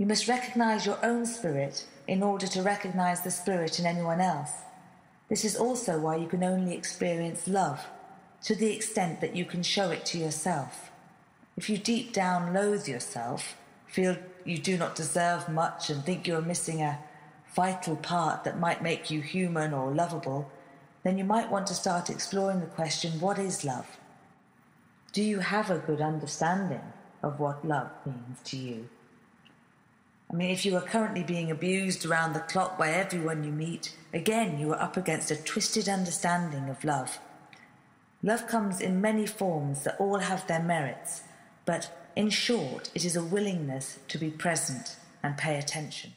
You must recognize your own spirit in order to recognize the spirit in anyone else. This is also why you can only experience love to the extent that you can show it to yourself. If you deep down loathe yourself, feel you do not deserve much, and think you are missing a vital part that might make you human or lovable, then you might want to start exploring the question what is love? Do you have a good understanding of what love means to you? I mean, if you are currently being abused around the clock by everyone you meet, again, you are up against a twisted understanding of love. Love comes in many forms that all have their merits, but in short, it is a willingness to be present and pay attention.